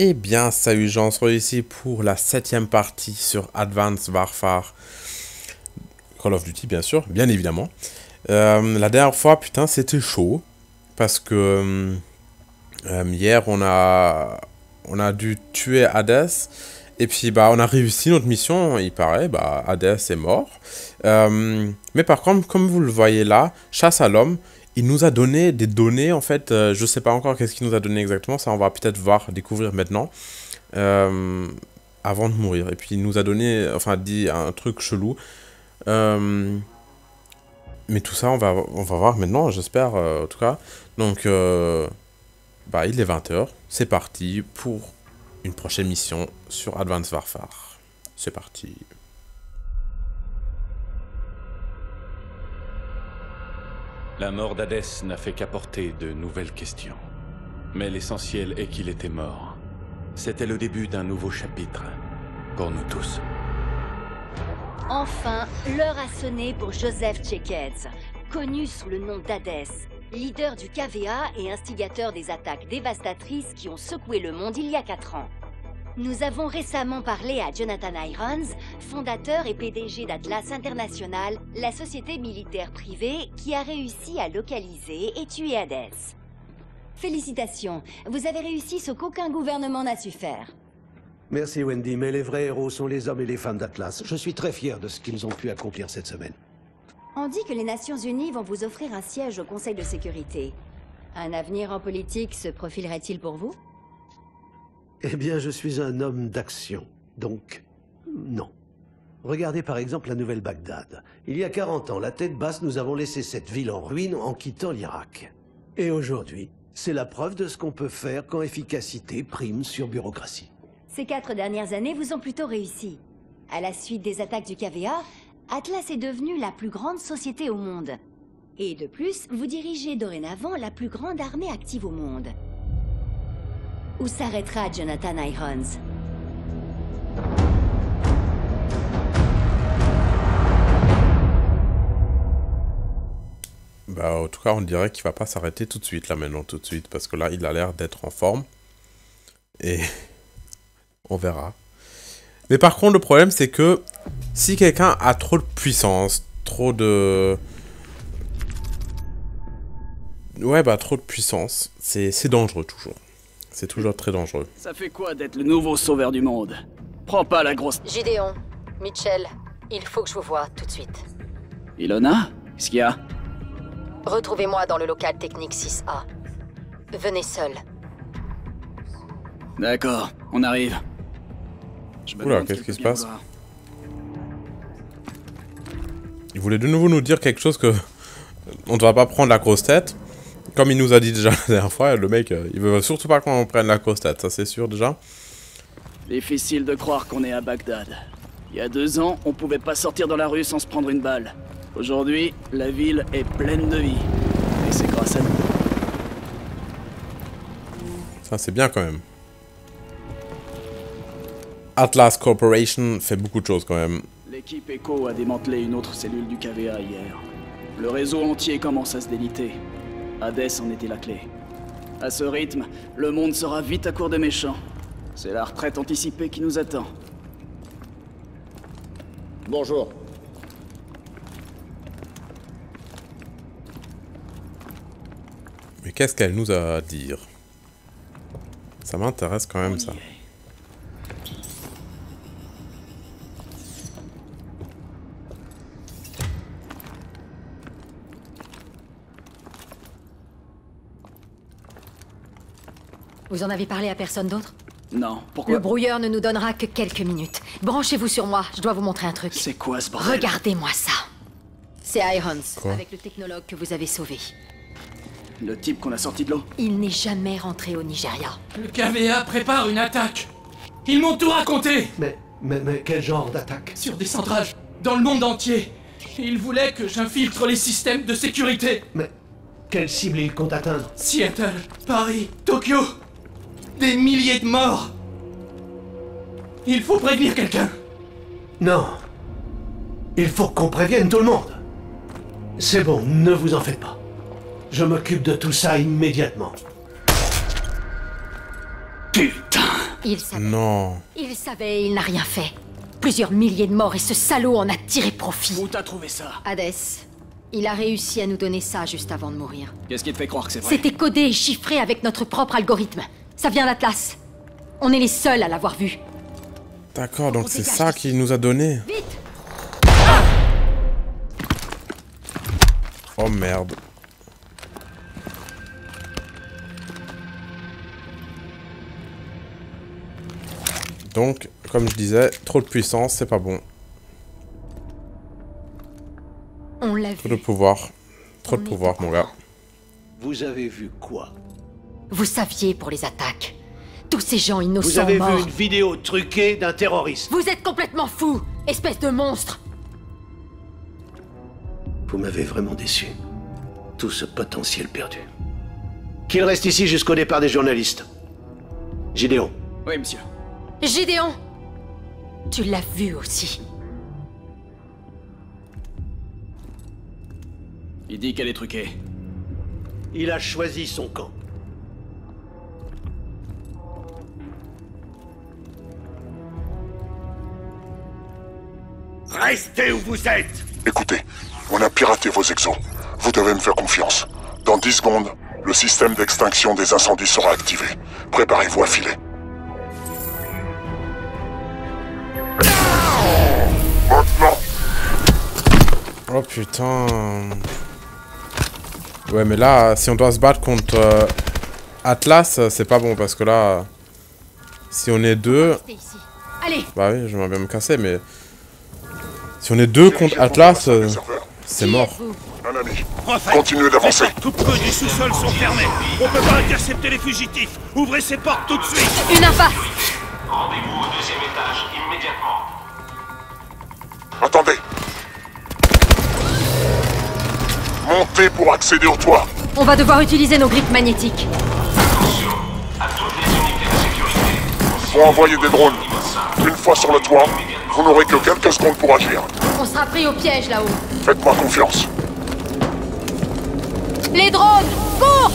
Eh bien, salut gens, on se ici pour la septième partie sur Advanced Warfare. Call of Duty, bien sûr, bien évidemment. Euh, la dernière fois, putain, c'était chaud. Parce que euh, hier, on a, on a dû tuer Hades. Et puis, bah, on a réussi notre mission, il paraît. Bah, Hades est mort. Euh, mais par contre, comme vous le voyez là, chasse à l'homme, il nous a donné des données, en fait, euh, je sais pas encore qu'est-ce qu'il nous a donné exactement, ça on va peut-être voir, découvrir maintenant, euh, avant de mourir. Et puis il nous a donné, enfin dit un truc chelou. Euh, mais tout ça, on va, on va voir maintenant, j'espère, en tout cas. Donc, bah, il est 20h, c'est parti pour une prochaine mission sur Advanced Warfare. C'est parti. La mort d'Hadès n'a fait qu'apporter de nouvelles questions. Mais l'essentiel est qu'il était mort. C'était le début d'un nouveau chapitre. Pour nous tous. Enfin, l'heure a sonné pour Joseph Tcheketz, connu sous le nom d'Hadès, leader du KVA et instigateur des attaques dévastatrices qui ont secoué le monde il y a 4 ans. Nous avons récemment parlé à Jonathan Irons, fondateur et PDG d'Atlas International, la société militaire privée qui a réussi à localiser et tuer Hades. Félicitations, vous avez réussi ce qu'aucun gouvernement n'a su faire. Merci Wendy, mais les vrais héros sont les hommes et les femmes d'Atlas. Je suis très fier de ce qu'ils ont pu accomplir cette semaine. On dit que les Nations Unies vont vous offrir un siège au Conseil de sécurité. Un avenir en politique se profilerait-il pour vous? Eh bien, je suis un homme d'action, donc non. Regardez par exemple la nouvelle Bagdad. Il y a 40 ans, la tête basse, nous avons laissé cette ville en ruine en quittant l'Irak. Et aujourd'hui, c'est la preuve de ce qu'on peut faire quand efficacité prime sur bureaucratie. Ces quatre dernières années vous ont plutôt réussi. À la suite des attaques du KVA, Atlas est devenue la plus grande société au monde. Et de plus, vous dirigez dorénavant la plus grande armée active au monde. Où s'arrêtera Jonathan Irons? Bah, en tout cas, on dirait qu'il va pas s'arrêter tout de suite, là, maintenant, tout de suite. Parce que là, il a l'air d'être en forme. Et on verra. Mais par contre, le problème, c'est que si quelqu'un a trop de puissance, trop de... Ouais, bah, trop de puissance, c'est dangereux, toujours. C'est toujours très dangereux. Ça fait quoi d'être le nouveau sauveur du monde? Prends pas la grosse... Gideon, Mitchell, il faut que je vous voie tout de suite. Ilona Qu'est-ce qu'il y a? Retrouvez-moi dans le local technique 6A. Venez seul. D'accord, on arrive. Oula, qu'est-ce qui se passe? Il voulait de nouveau nous dire quelque chose que... On ne doit pas prendre la grosse tête. Comme il nous a dit déjà la dernière fois, le mec, euh, il veut surtout pas qu'on prenne la costate, ça c'est sûr déjà. Difficile de croire qu'on est à Bagdad. Il y a deux ans, on pouvait pas sortir dans la rue sans se prendre une balle. Aujourd'hui, la ville est pleine de vie. Et c'est grâce à nous. Ça c'est bien quand même. Atlas Corporation fait beaucoup de choses quand même. L'équipe Echo a démantelé une autre cellule du KVA hier. Le réseau entier commence à se déliter. Hadès en était la clé. À ce rythme, le monde sera vite à court de méchants. C'est la retraite anticipée qui nous attend. Bonjour. Mais qu'est-ce qu'elle nous a à dire? Ça m'intéresse quand même ça. Vous en avez parlé à personne d'autre? Non, pourquoi Le brouilleur ne nous donnera que quelques minutes. Branchez-vous sur moi, je dois vous montrer un truc. C'est quoi ce bordel? Regardez-moi ça. C'est Irons, avec le technologue que vous avez sauvé. Le type qu'on a sorti de l'eau? Il n'est jamais rentré au Nigeria. Le KVA prépare une attaque Ils m'ont tout raconté Mais, mais, mais quel genre d'attaque? Sur des centrales, dans le monde entier. Ils voulaient que j'infiltre les systèmes de sécurité. Mais quelle cible ils comptent atteindre? Seattle, Paris, Tokyo des milliers de morts Il faut prévenir quelqu'un Non. Il faut qu'on prévienne tout le monde. C'est bon, ne vous en faites pas. Je m'occupe de tout ça immédiatement. Putain Il savait. Non. Il savait, il n'a rien fait. Plusieurs milliers de morts et ce salaud en a tiré profit. Où t'as trouvé ça? Hades, il a réussi à nous donner ça juste avant de mourir. Qu'est-ce qui te fait croire que c'est vrai? C'était codé et chiffré avec notre propre algorithme. Ça vient d'Atlas. On est les seuls à l'avoir vu. D'accord, donc c'est ça qu'il nous a donné. Vite Oh merde. Donc, comme je disais, trop de puissance, c'est pas bon. On l'a Trop de pouvoir. Trop de On pouvoir, mon gars. Vous avez vu quoi? Vous saviez pour les attaques. Tous ces gens Vous innocents avez morts. vu une vidéo truquée d'un terroriste. Vous êtes complètement fou Espèce de monstre Vous m'avez vraiment déçu. Tout ce potentiel perdu. Qu'il reste ici jusqu'au départ des journalistes. Gideon, Oui, monsieur. Gédéon Tu l'as vu aussi. Il dit qu'elle est truquée. il a choisi son camp. Restez où vous êtes Écoutez, on a piraté vos exos. Vous devez me faire confiance. Dans 10 secondes, le système d'extinction des incendies sera activé. Préparez-vous à filer. Maintenant Oh putain. Ouais, mais là, si on doit se battre contre euh, Atlas, c'est pas bon parce que là, si on est deux. Allez bah oui, j'aimerais bien me casser, mais si on est deux contre Atlas, euh, c'est mort. Un ami, continuez d'avancer. les portes tout creux du sous-sol sont fermées. On peut pas intercepter les fugitifs. Ouvrez ces portes tout de suite. Une impasse Rendez-vous au deuxième étage immédiatement. Attendez. Montez pour accéder au toit. On va devoir utiliser nos grippes magnétiques. Attention à toutes les unités de sécurité. Faut envoyer des drones. Une fois sur le toit, vous n'aurez que quelques secondes pour agir. On sera pris au piège là-haut. Faites-moi confiance. Les drones Cours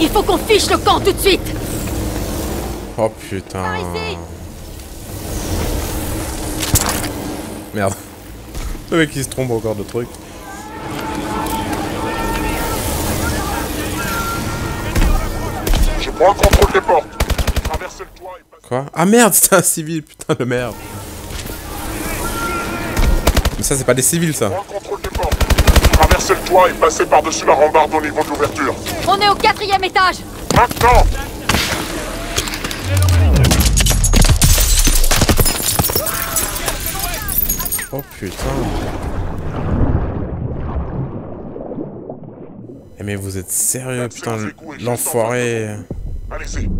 Il faut qu'on fiche le camp tout de suite Oh putain. Par ici Merde. Le mec il se trompe encore de trucs. Je prends le contrôle des portes. Traversez le toit et passez. Quoi Ah merde, c'était un civil, putain de merde. Mais ça, c'est pas des civils, ça. Traversez le toit et passez par-dessus la rambarde au niveau de l'ouverture. On est au quatrième étage Maintenant Oh putain. Eh mais vous êtes sérieux, putain, l'enfoiré. Allez-y.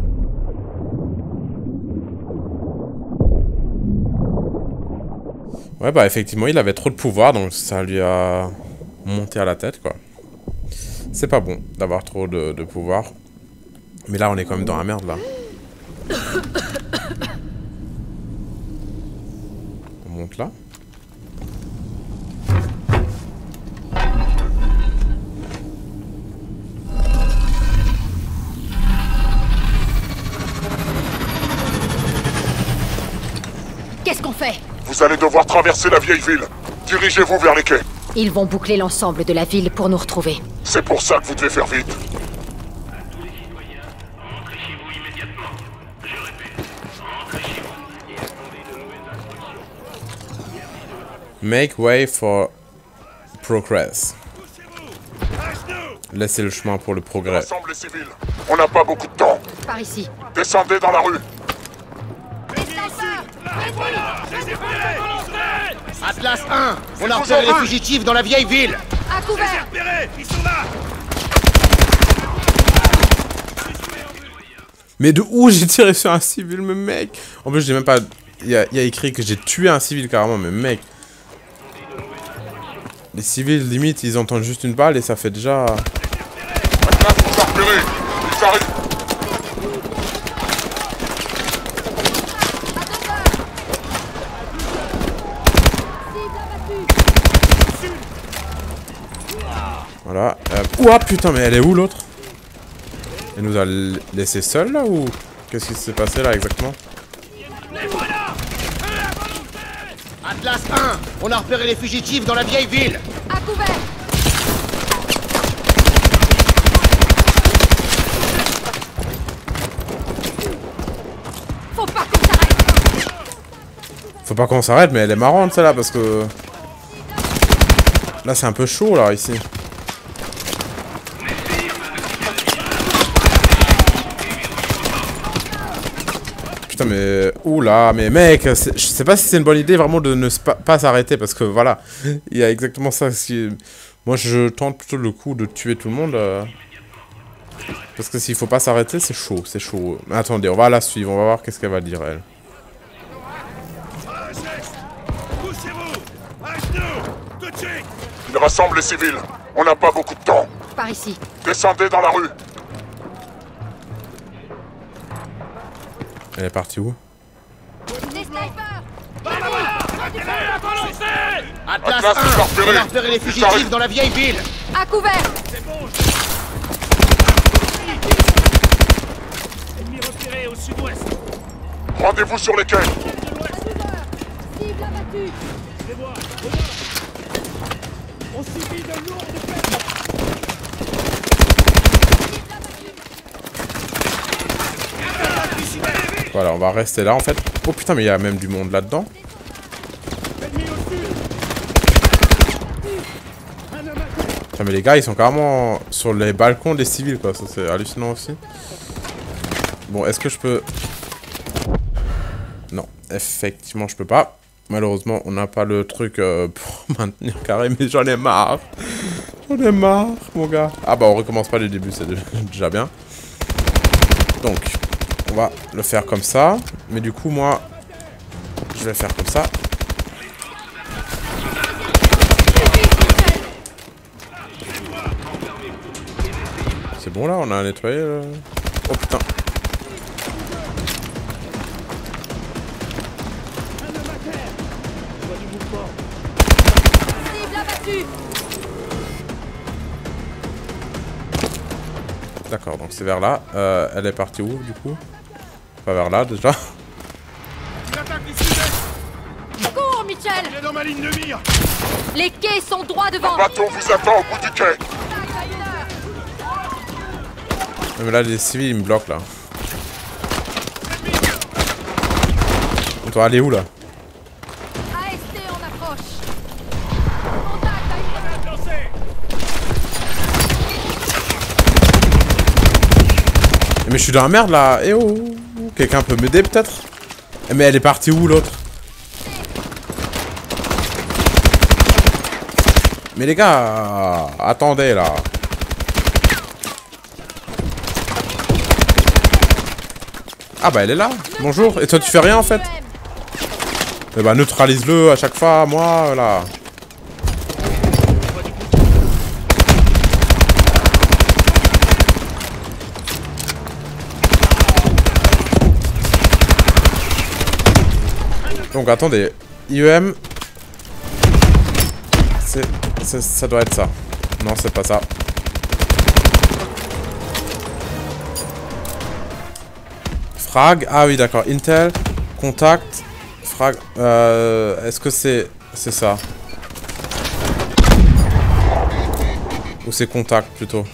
Ouais, bah effectivement, il avait trop de pouvoir, donc ça lui a monté à la tête, quoi. C'est pas bon d'avoir trop de, de pouvoir. Mais là, on est quand même dans la merde, là. On monte là. Qu'est-ce qu'on fait Vous allez devoir traverser la vieille ville. Dirigez-vous vers les quais. Ils vont boucler l'ensemble de la ville pour nous retrouver. C'est pour ça que vous devez faire vite. Tous les citoyens, rentrez chez vous immédiatement. Je répète, rentrez chez vous et attendez de nouvelles instructions. Make way for progress. Laissez le chemin pour le progrès. On n'a pas beaucoup de temps. Par ici. Descendez dans la rue. Atlas 1, on a repéré les fugitifs dans la vieille ville. À couvert. Repérés, ils sont là. Mais de où j'ai tiré sur un civil, mais mec? En plus, j'ai même pas... Il y, a, il y a écrit que j'ai tué un civil carrément, mais mec... Les civils, limite, ils entendent juste une balle et ça fait déjà... Atlas vous a repéré. Ils arrivent. Voilà. hop. Ouah, putain, mais elle est où l'autre? Elle nous a laissé seuls là ou Qu'est-ce qui s'est passé là exactement? Atlas 1 On a repéré les fugitifs dans la vieille ville. À couvert. Faut pas qu'on s'arrête. Faut pas qu'on s'arrête, mais elle est marrante celle-là parce que. Là c'est un peu chaud là ici. Putain mais... Oula, mais mec, je sais pas si c'est une bonne idée vraiment de ne pas, s'arrêter parce que voilà, il y a exactement ça qui... Moi je tente plutôt le coup de tuer tout le monde. euh, Parce que s'il faut pas s'arrêter, c'est chaud, c'est chaud. Mais attendez, on va la suivre, on va voir qu'est-ce qu'elle va dire elle. Il rassemble les civils. On n'a pas beaucoup de temps. Par ici. Descendez dans la rue. Elle est partie où Atlas, Atlas, 1 tu l'as repéré. On a repéré les fugitifs dans la vieille ville. À couvert. Ennemi repéré au sud-ouest. Rendez-vous sur les quais. Cible abattue. On subit de lourdes pertes Voilà, on va rester là en fait. Oh putain, mais il y a même du monde là-dedans. Putain, mais les gars, ils sont carrément sur les balcons des civils, quoi. Ça, c'est hallucinant aussi. Bon, est-ce que je peux... Non, effectivement, je peux pas. Malheureusement, on n'a pas le truc euh, pour maintenir carré, mais j'en ai marre. J'en ai marre, mon gars. Ah bah, on recommence pas du début, c'est déjà bien. Donc, on va le faire comme ça. Mais du coup, moi, je vais faire comme ça. C'est bon là, on a nettoyé. le- Oh putain. D'accord, donc c'est vers là. Euh, elle est partie où du coup? Pas vers là déjà. Cours, Mitchell Il est dans ma ligne de mire Les quais sont droits devant Un bateau vous attend au bout du quai. Mais là, les civils ils me bloquent là. On doit aller où là? AST en approche Contact à Lancé Mais je suis dans la merde là. Eh oh Quelqu'un peut m'aider peut-être? Mais elle est partie où l'autre? Mais les gars, attendez là. Ah bah elle est là. Bonjour. Et toi tu fais rien en fait? Eh bah neutralise-le à chaque fois, moi là. Donc attendez, IEM, c'est- ça doit être ça. Non, c'est pas ça. Frag, ah oui d'accord, Intel, contact, frag, euh, est-ce que c'est, c'est ça? Ou c'est contact plutôt?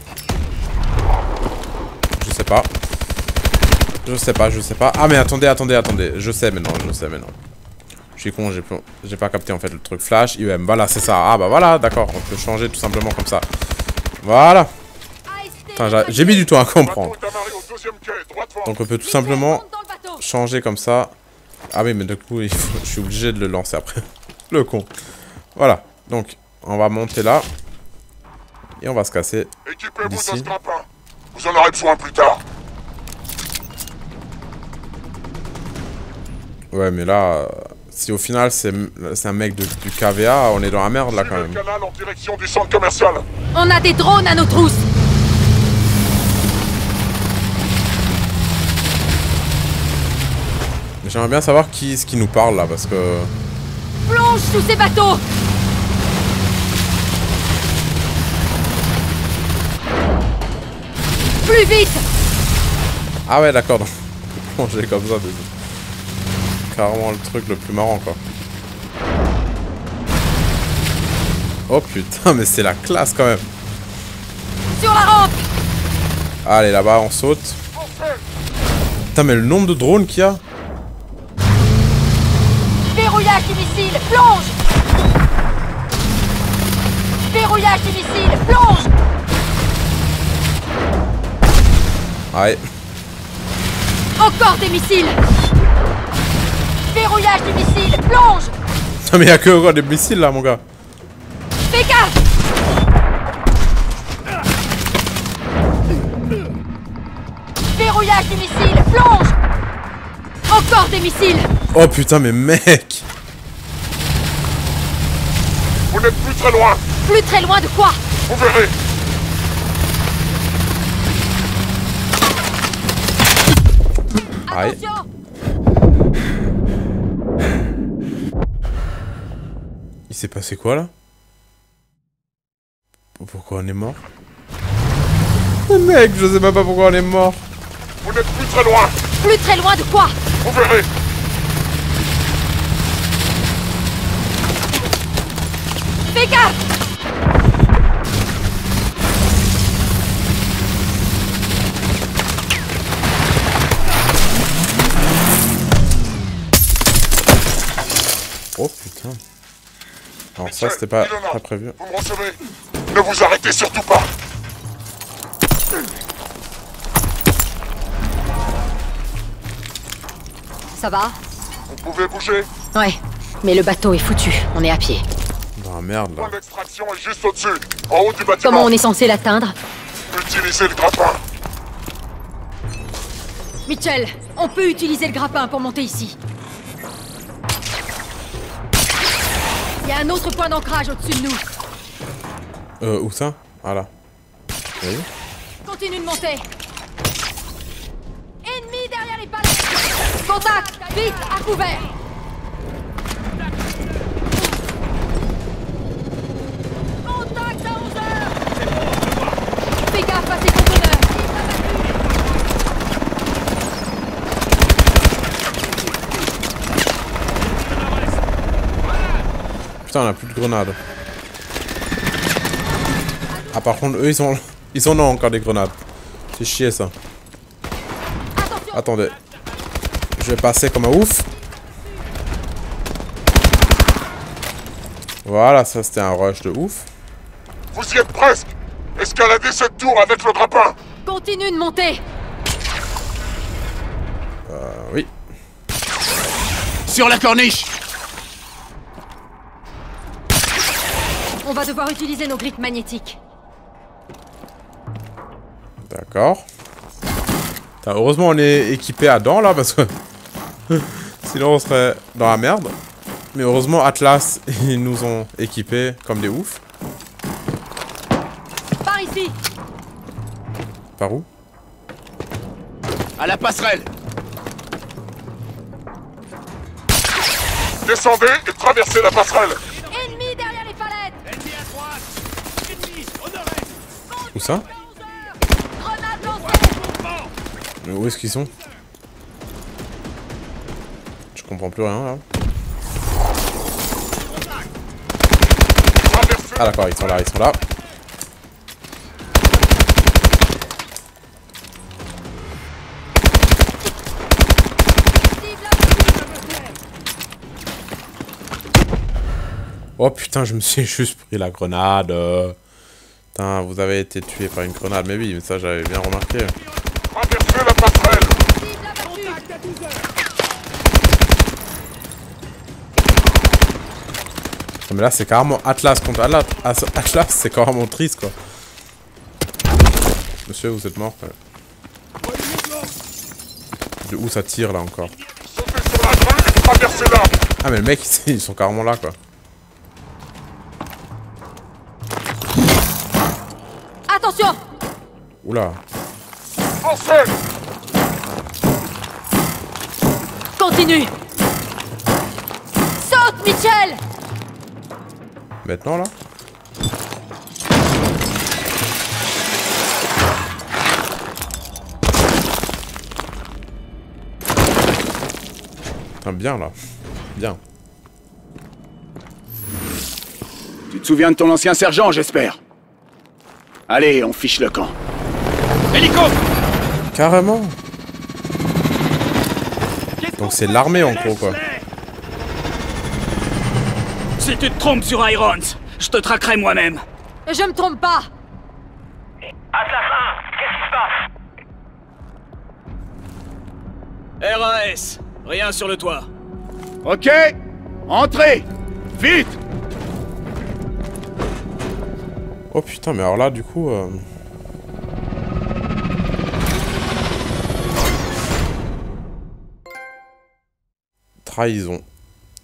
Je sais pas. Je sais pas, je sais pas. Ah mais attendez, attendez, attendez. Je sais maintenant, je sais maintenant. Suis con, j'ai pas- capté en fait le truc flash. IEM, voilà, c'est ça. Ah bah voilà, d'accord. On peut changer tout simplement comme ça. Voilà. J'ai- mis du temps à comprendre. Donc on peut tout simplement changer comme ça. Ah oui, mais du coup, il faut- je suis obligé de le lancer après. le con. Voilà. Donc, on va monter là. Et on va se casser Équipez-vous de d'ici. ce grappin. Vous en aurez besoin plus tard. Ouais, mais là, euh, si au final c'est c'est un mec de- du KVA, on est dans la merde là quand Le même. canal en direction du centre commercial. On a des drones à nos trousses Mais J'aimerais bien savoir qui est-ce qui nous parle là parce que. Plonge sous ces bateaux Plus vite Ah ouais, d'accord. donc, manger comme ça, mais... Carrément le truc le plus marrant, quoi. Oh putain, mais c'est la classe quand même. Sur la rampe Allez, là-bas, on saute. Putain, mais le nombre de drones qu'il y a Verrouillage du missile Plonge Verrouillage du missile Plonge Ouais. Encore des missiles Verrouillage du missile. Plonge. Putain, mais y'a que encore des missiles là, mon gars. Fais gaffe. Verrouillage du missile. Plonge. Encore des missiles. Oh putain, mais mec. Vous n'êtes plus très loin. Plus très loin de quoi? Vous verrez. Aïe. Attention Il s'est passé quoi là? Pourquoi on est mort? Oh mec, je sais même pas pourquoi on est mort. Vous n'êtes plus très loin. Plus très loin de quoi? Vous verrez. Fais gaffe Alors ça c'était pas, pas prévu. Vous me recevez Ne vous arrêtez surtout pas Ça va? Vous pouvez bouger Ouais, mais le bateau est foutu, on est à pied. Ah merde là. Point d'extraction est juste au-dessus, en haut du bâtiment. Comment on est censé l'atteindre? Utilisez le grappin Mitchell, on peut utiliser le grappin pour monter ici. A un autre point d'ancrage au-dessus de nous. Euh, où ça? Ah là. Voyez Continue de monter. Ennemi derrière les palettes Contact Vite, à couvert Contact à 11 heures Fais gaffe à ces conteneurs Putain, on a plus de grenades. Ah par contre, eux ils ont... Ils en ont encore des grenades. C'est chier ça. Attendez. Je vais passer comme un ouf. Voilà, ça c'était un rush de ouf. Vous y êtes presque Escaladez cette tour avec le grappin Continue de monter Euh, oui. Sur la corniche On va devoir utiliser nos grippes magnétiques. D'accord. Heureusement on est équipé à dents là parce que sinon on serait dans la merde. Mais heureusement Atlas ils nous ont équipés comme des oufs. Par ici Par où? À la passerelle Descendez et traversez la passerelle Où ça Mais où est-ce qu'ils sont Je comprends plus rien là. Ah d'accord, ils sont là, ils sont là. Oh putain, je me suis juste pris la grenade. Putain, vous avez été tué par une grenade. Mais oui, mais ça j'avais bien remarqué. Traversez la passerelle Non, mais là c'est carrément Atlas contre Atlas. As- Atlas, c'est carrément triste quoi. Monsieur, vous êtes mort. ouais. De où ça tire là encore? Ah mais le mec, ils sont carrément là quoi. Oula. Foncez Continue Saute, Mitchell Maintenant là? Ah, bien, là. Bien. Tu te souviens de ton ancien sergent, j'espère? Allez, on fiche le camp. Hélico Carrément Donc c'est l'armée en gros quoi. Si tu te trompes sur Irons, je te traquerai moi-même. Je me trompe pas Atlas 1, qu'est-ce qui se passe? RAS, rien sur le toit. Ok Entrez Vite Oh putain, mais alors là, du coup... euh, Trahison.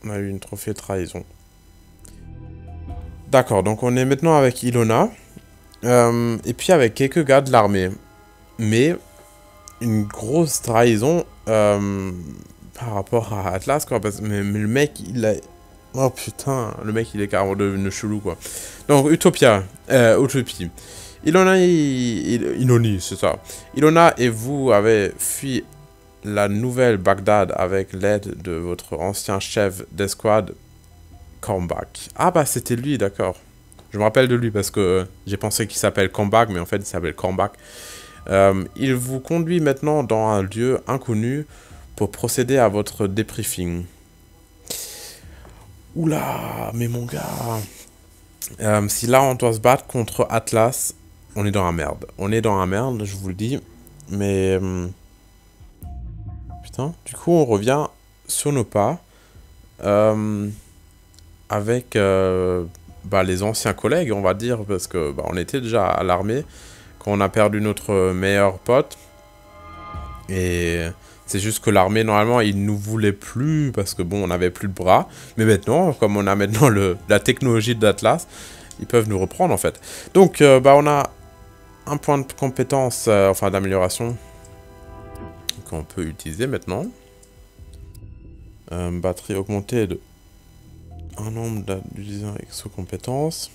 On a eu une trophée trahison. D'accord, donc on est maintenant avec Ilona. euh, et puis avec quelques gars de l'armée. Mais une grosse trahison euh, par rapport à Atlas, quoi. Parce, mais, le mec, il a... Oh putain, le mec, il est carrément devenu chelou, quoi. Donc, Utopia. Euh, Utopie. Ilona, il- il- Iloni, c'est ça. Ilona et vous avez fui la nouvelle Bagdad avec l'aide de votre ancien chef d'escouade, Kornbach. Ah bah c'était lui, d'accord. Je me rappelle de lui parce que euh, j'ai pensé qu'il s'appelle Kornbach, mais en fait il s'appelle Kornbach. Euh, il vous conduit maintenant dans un lieu inconnu pour procéder à votre débriefing. Oula, mais mon gars. Euh, si là on doit se battre contre Atlas, on est dans la merde. On est dans la merde, je vous le dis. Mais... du coup on revient sur nos pas. euh, avec euh, bah, les anciens collègues, on va dire, parce que bah, on était déjà à l'armée quand on a perdu notre meilleur pote. Et c'est juste que l'armée, normalement, ils nous voulaient plus parce que bon, on n'avait plus de bras. Mais maintenant, comme on a maintenant la technologie d'Atlas, ils peuvent nous reprendre en fait. Donc, euh, bah, on a un point de compétence, enfin d'amélioration, qu'on peut utiliser maintenant. Euh, batterie augmentée de un nombre d'utilisateurs sous compétence.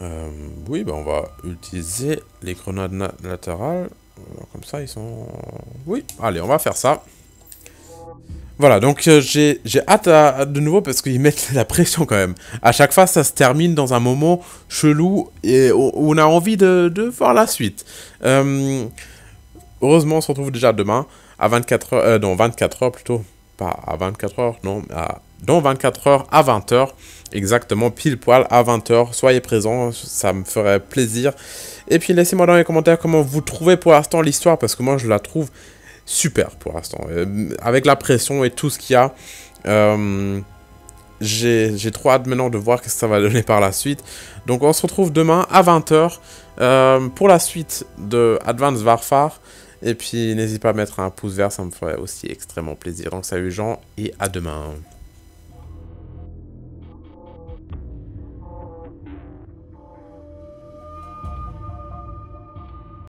Euh, oui, bah on va utiliser les grenades na- latérales. Comme ça, ils sont... Oui, allez, on va faire ça. Voilà, donc euh, j'ai hâte de nouveau parce qu'ils mettent la pression quand même. À chaque fois, ça se termine dans un moment chelou et on a envie de, de voir la suite. Euh, heureusement, on se retrouve déjà demain à 24 heures, euh, non, 24 heures plutôt. Pas à 24 heures, non, à, dans 24 heures à 20 heures. Exactement, pile poil à 20 heures. Soyez présents, ça me ferait plaisir. Et puis laissez-moi dans les commentaires comment vous trouvez pour l'instant l'histoire parce que moi je la trouve super pour l'instant. Euh, avec la pression et tout ce qu'il y a. euh, j'ai trop hâte maintenant de voir ce que ça va donner par la suite. Donc on se retrouve demain à 20h euh, pour la suite de Advanced Warfare. Et puis n'hésitez pas à mettre un pouce vert, ça me ferait aussi extrêmement plaisir. Donc salut Jean et à demain.